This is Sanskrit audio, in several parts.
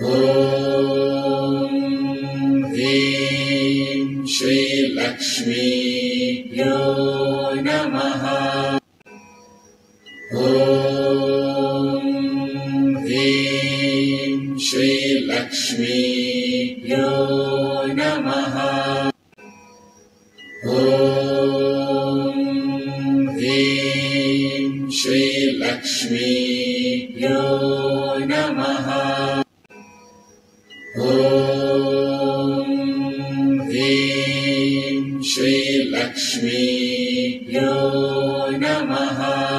Oh. ह्रीं श्रीलक्ष्मी द्रो नमः।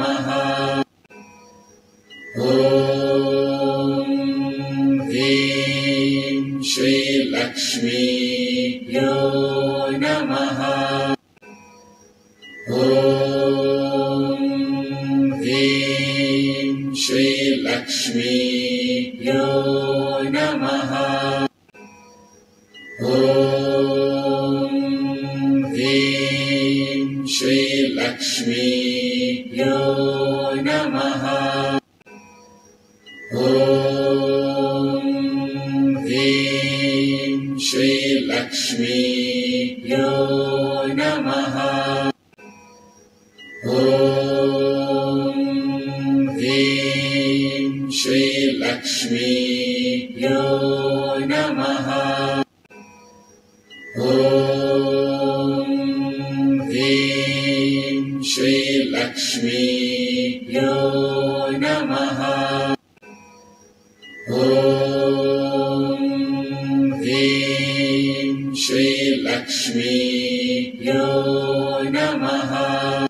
महा ॐ ह्रीं श्रीलक्ष्मी श्रीलक्ष्मीब्यो नमः।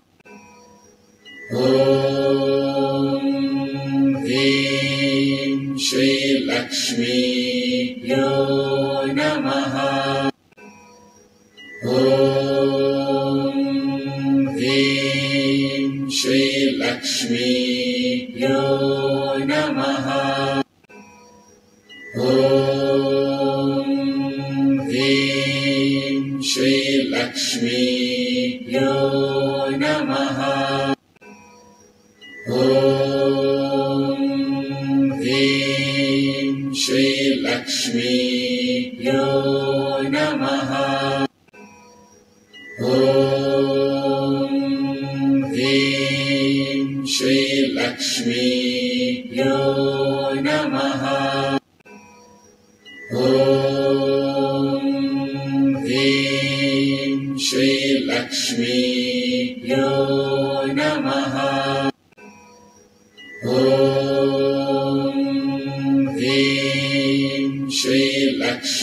नमः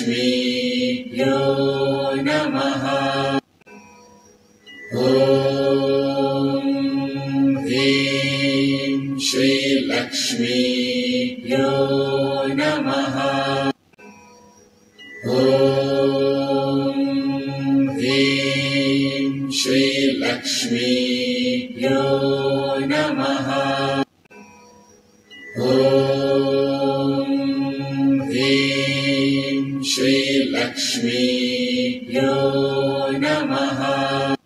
me. ी व्यो नमः।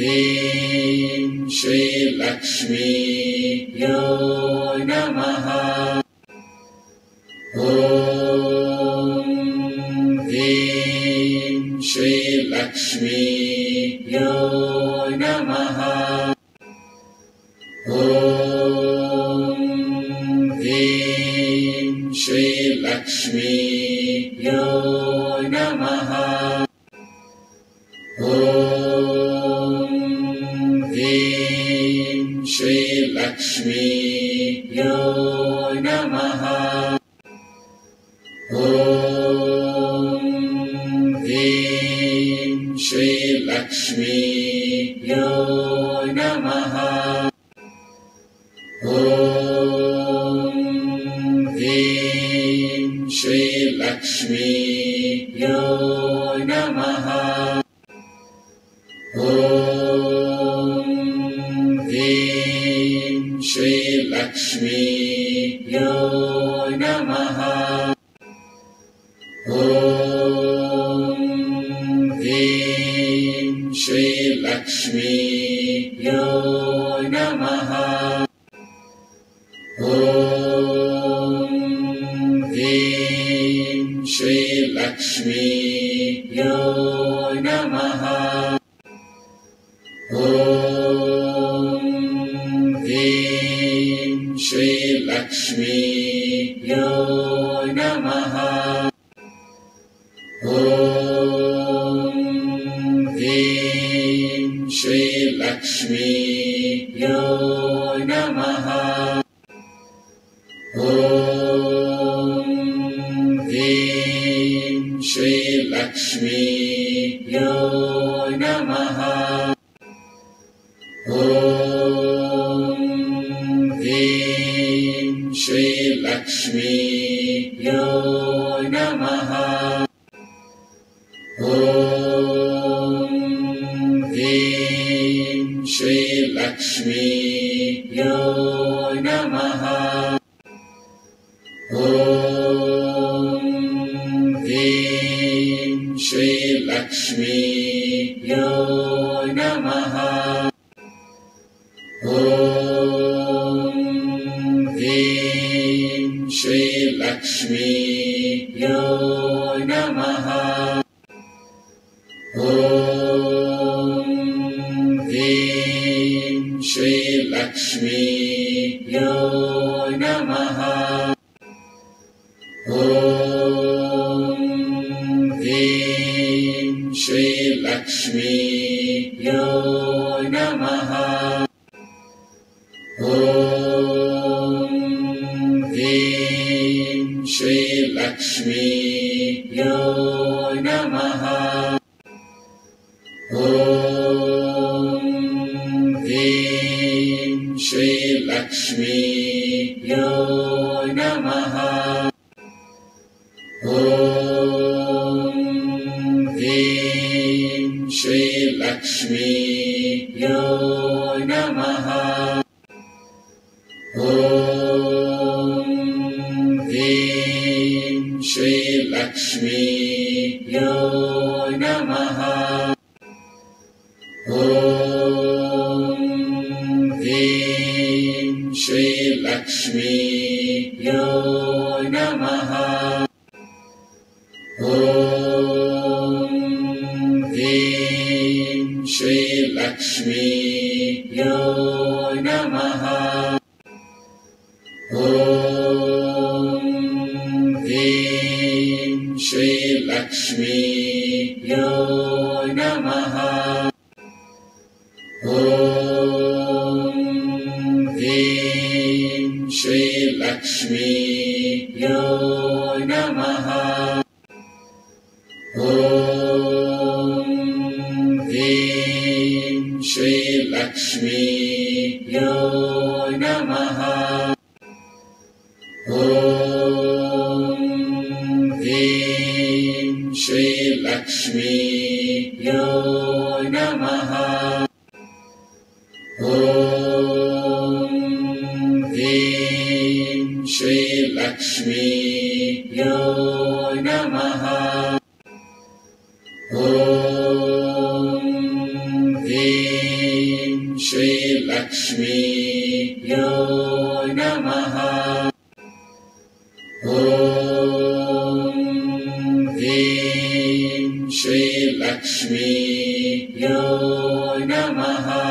ह्रीं श्रीलक्ष्मी यो नमः। Shmi. श्रीलक्ष्मीभ्यो नमः। Namaha. Sweet. श्रीभ्यो नमः। ह्रीं श्रीलक्ष्मीभ्यो नमः। नमः।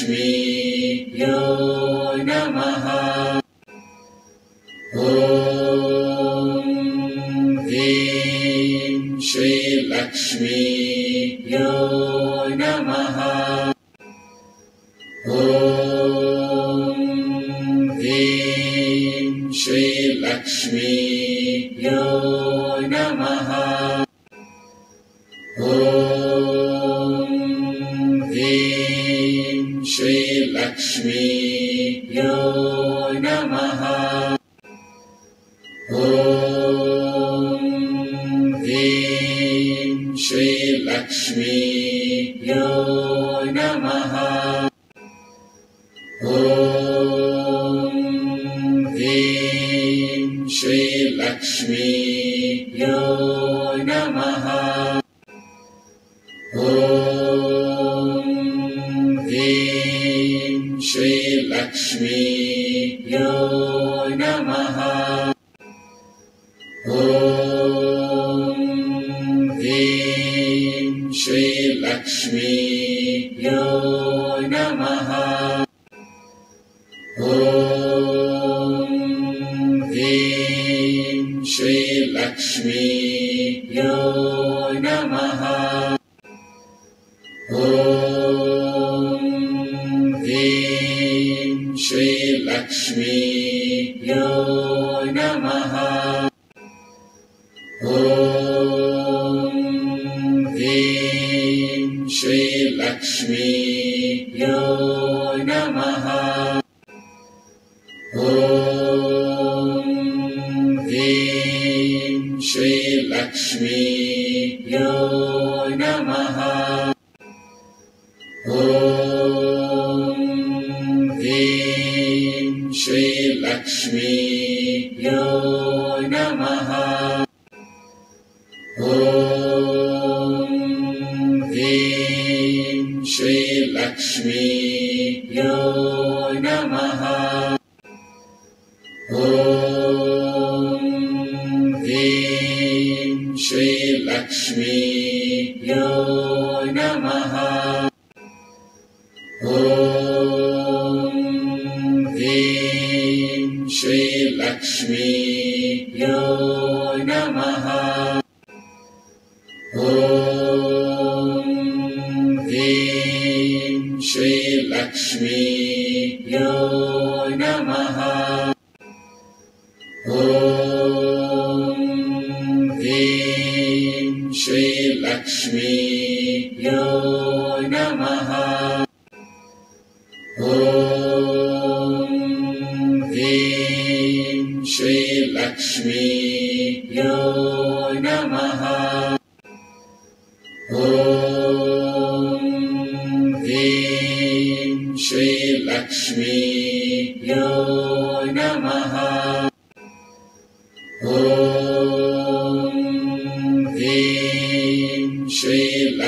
Lakshmi. श्रीलक्ष्मीब्यो नमः। Maha. Lakshmi. श्रीभ्यो नमः।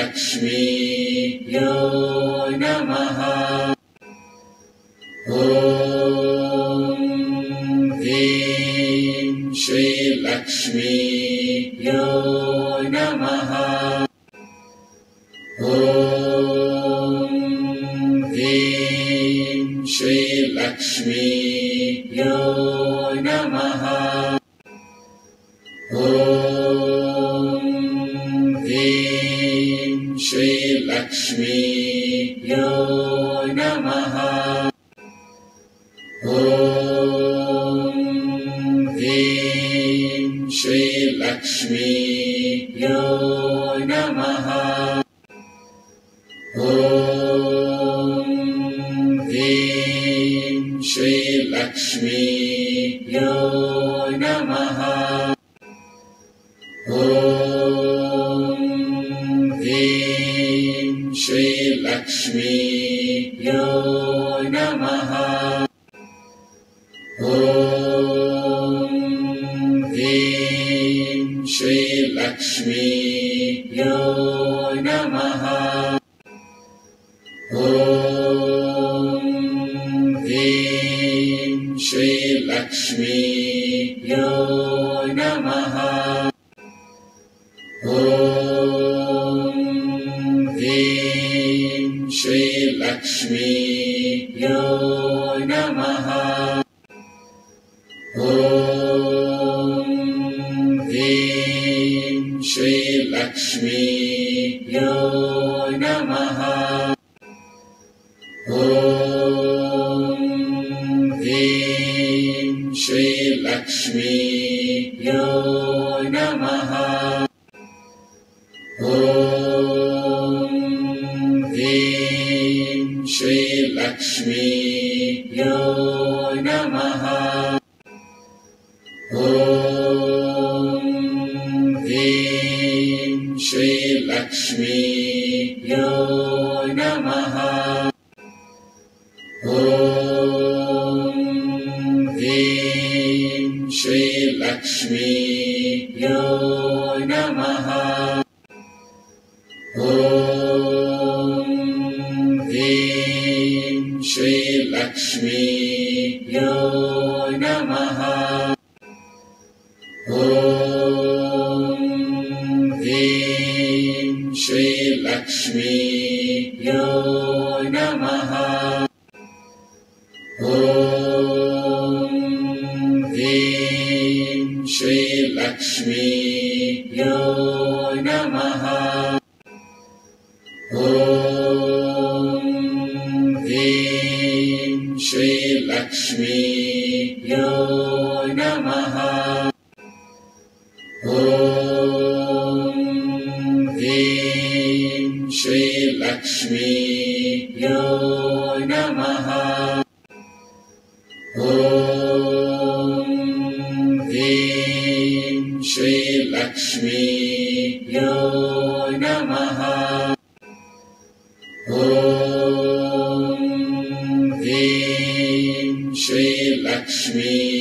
Lakshmi. नमः। me. श्रीलक्ष्मीभ्यो नमः। ॐ ह्रीं श्रीलक्ष्मी Sweet. नमः। ह्रीं श्रीलक्ष्मी।